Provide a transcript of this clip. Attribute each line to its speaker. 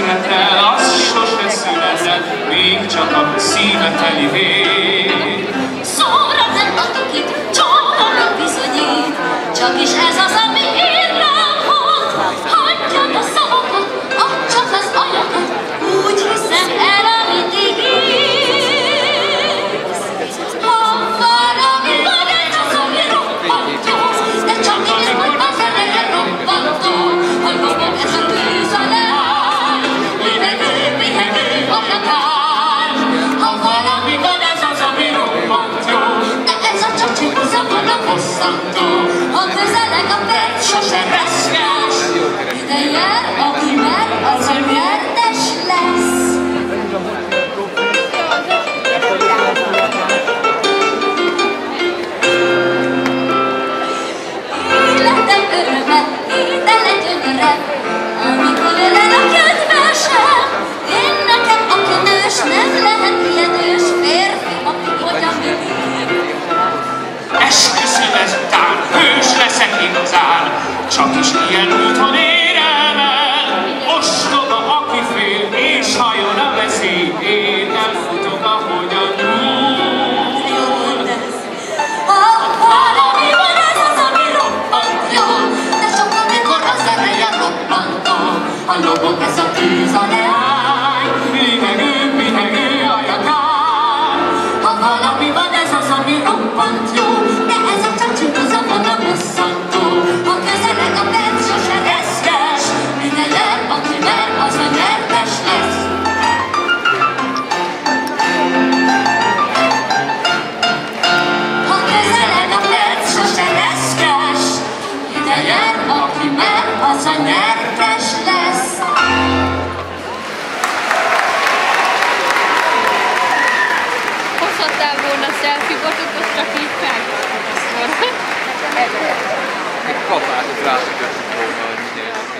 Speaker 1: született, az sose
Speaker 2: született, még csak a
Speaker 1: szíve teli. de ez a csacsik az a maga bosszantó. A perc, sose vesztes, minden el, aki mer, az a nyertes lesz. Ha közeleg a perc, sose vesztes, minden el, aki mer, az a nyertes
Speaker 3: hozhattál volna selfie botokat, csak így fel.
Speaker 4: Meg kapát, az rászokás volna, hogy